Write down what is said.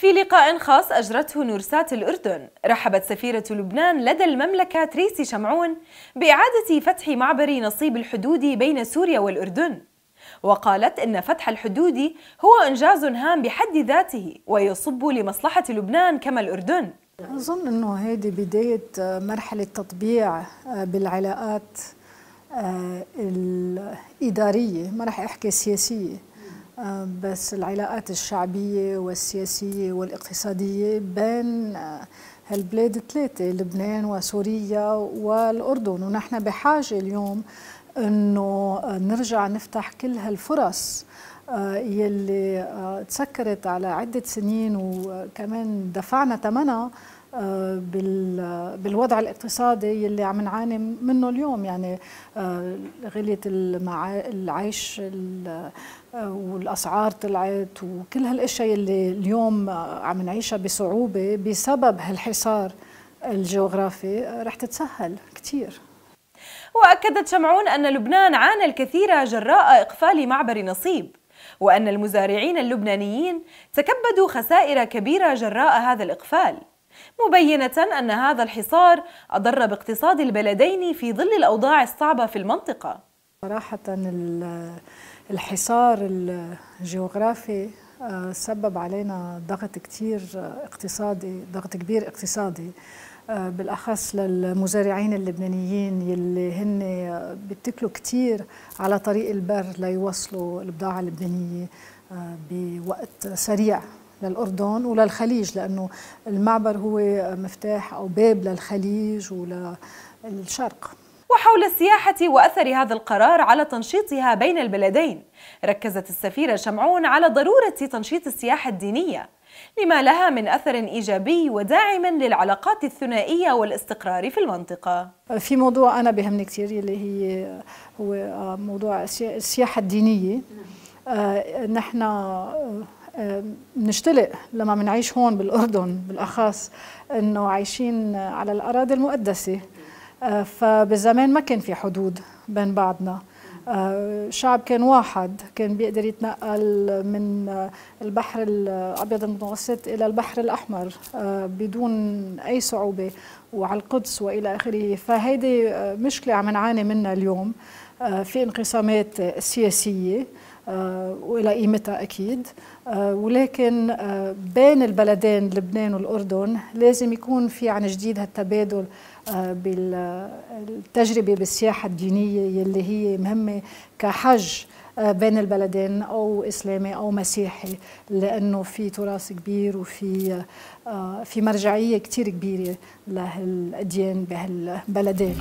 في لقاء خاص أجرته نورسات الأردن. رحبت سفيرة لبنان لدى المملكة تريسي شمعون بإعادة فتح معبر نصيب الحدود بين سوريا والأردن. وقالت إن فتح الحدود هو إنجاز هام بحد ذاته ويصب لمصلحة لبنان كما الأردن. أظن أنه هذه بداية مرحلة تطبيع بالعلاقات الإدارية ما رح أحكي سياسية. بس العلاقات الشعبية والسياسية والاقتصادية بين هالبلاد الثلاثة لبنان وسوريا والأردن. ونحن بحاجة اليوم أنه نرجع نفتح كل هالفرص يلي تسكرت على عدة سنين وكمان دفعنا ثمنها بالوضع الاقتصادي يلي عم نعاني منه اليوم. يعني غلية العيش والأسعار طلعت وكل هالأشياء يلي اليوم عم نعيشها بصعوبة بسبب هالحصار الجغرافي رح تتسهل كثير وأكدت شمعون أن لبنان عانى الكثير جراء إقفال معبر نصيب. وأن المزارعين اللبنانيين تكبدوا خسائر كبيرة جراء هذا الإقفال مبينة أن هذا الحصار أضر باقتصاد البلدين في ظل الأوضاع الصعبة في المنطقة. صراحة الحصار الجغرافي آه، سبب علينا ضغط كتير اقتصادي ضغط كبير اقتصادي. آه، بالأخص للمزارعين اللبنانيين يلي هن بيتكلوا كتير على طريق البر ليوصلوا البضاعة اللبنانية آه، بوقت سريع للأردن وللخليج لأنه المعبر هو مفتاح أو باب للخليج وللشرق. وحول السياحة وأثر هذا القرار على تنشيطها بين البلدين. ركزت السفيرة شمعون على ضرورة تنشيط السياحة الدينية لما لها من أثر إيجابي وداعم للعلاقات الثنائية والاستقرار في المنطقة. في موضوع أنا بهمني كثير اللي هي هو موضوع السياحة الدينية. آه، نحن بنشتلق لما بنعيش هون بالأردن بالأخص إنه عايشين على الأراضي المقدسة. آه، فبالزمان ما كان في حدود بين بعضنا. آه، شعب كان واحد كان بيقدر يتنقل من البحر الأبيض المتوسط إلى البحر الأحمر آه، بدون أي صعوبة وعلى القدس وإلى آخره. فهيدي مشكلة عم نعاني منها اليوم في انقسامات سياسية آه، وإلى قيمتها أكيد آه، ولكن آه، بين البلدين لبنان والأردن لازم يكون في عن جديد هالتبادل بالتجربه بالسياحة الدينية يلي هي مهمة كحج بين البلدين أو إسلامي أو مسيحي لأنه في تراث كبير وفي في مرجعية كثير كبيرة لهالأديان بهالبلدين.